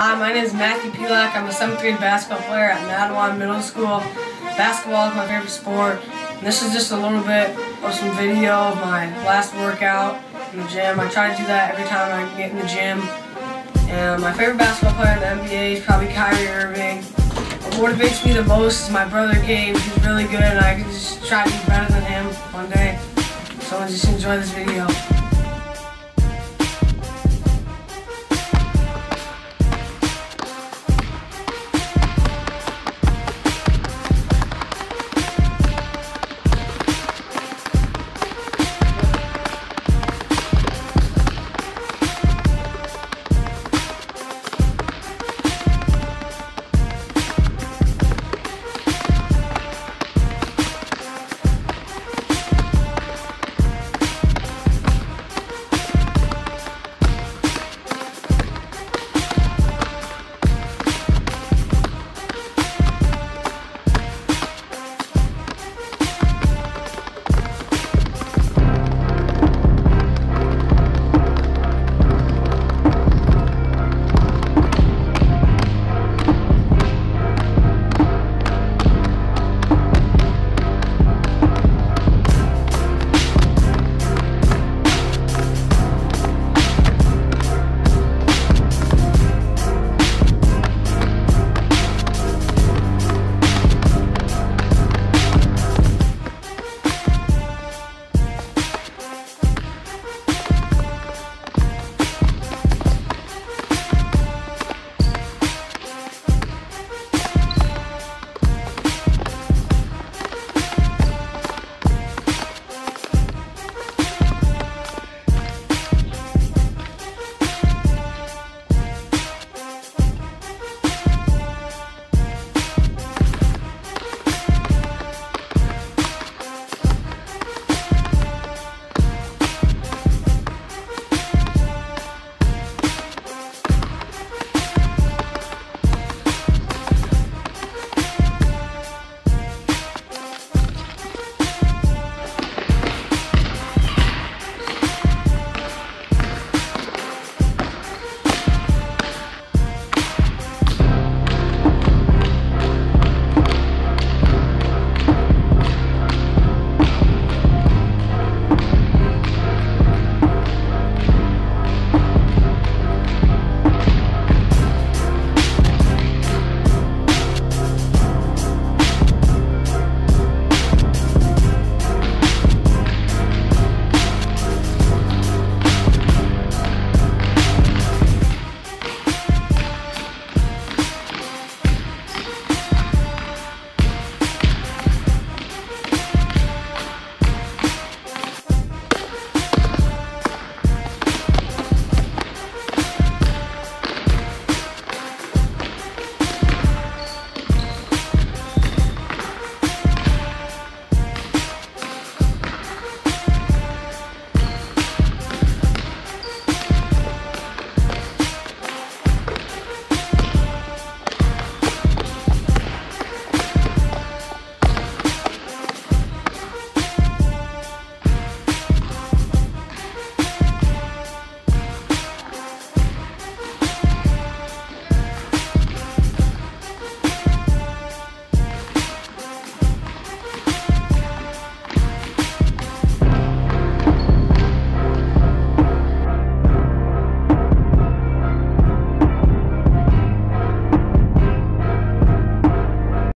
Hi, my name is Matthew Pelak. I'm a 7th grade basketball player at Mattawan Middle School. Basketball is my favorite sport. And this is just a little bit of some video of my last workout in the gym. I try to do that every time I get in the gym. And my favorite basketball player in the NBA is probably Kyrie Irving. What motivates me the most is my brother Gabe. He's really good and I can just try to be better than him one day. So I just enjoy this video.